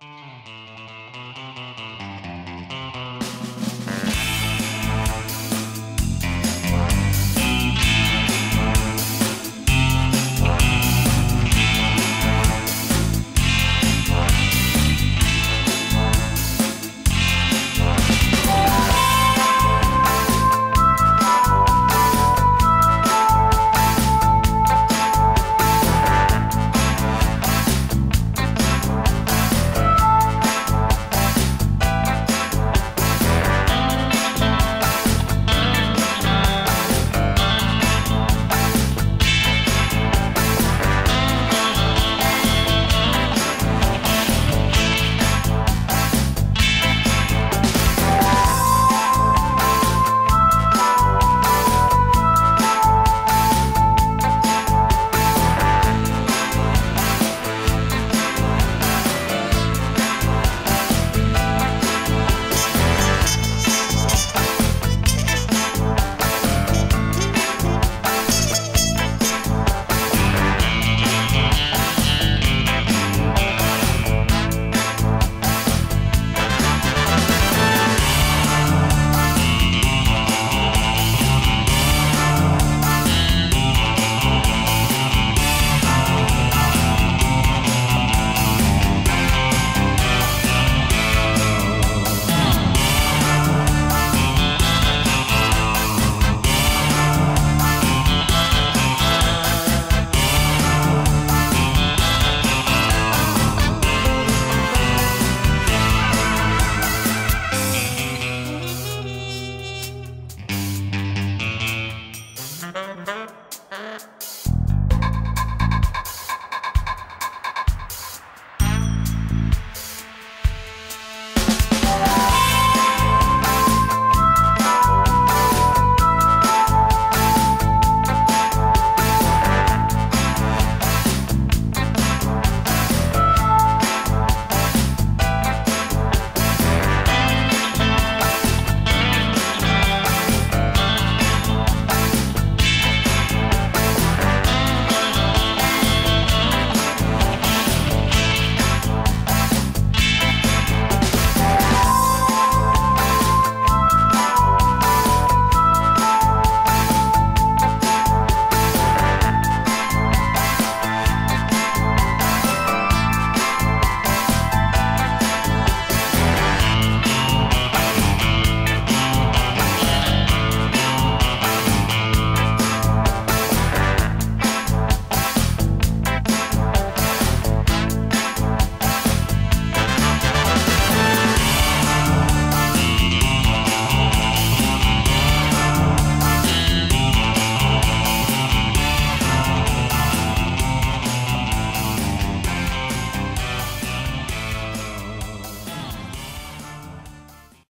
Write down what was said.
Bye.